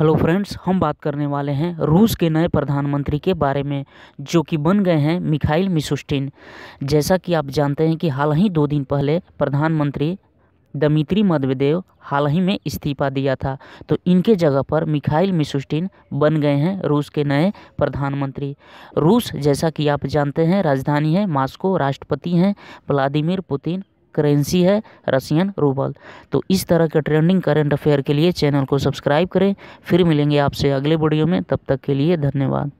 Hello friends हम बात करने वाले हैं रूस के नए प्रधानमंत्री के बारे में, जो कि बन गए हैं मिखाइल मिशुस्टिन जैसा कि आप जानते हैं कि हाल ही दो दिन पहले प्रधानमंत्री दमित्री मदवेदेव हाल ही में इस्तीफा दिया था तो इनके जगह पर मिखाइल मिशुस्टिन बन गए हैं रूस के नए प्रधानमंत्री। रूस, जैसा कि आप जानते हैं, राजधानी है मास्को, राष्ट्रपति हैं व्लादिमिर पुतिन करेंसी है रशियन रूबल। तो इस तरह के ट्रेंडिंग करेंट अफेयर के लिए चैनल को सब्सक्राइब करें। फिर मिलेंगे आपसे अगले वीडियो में, तब तक के लिए धन्यवाद।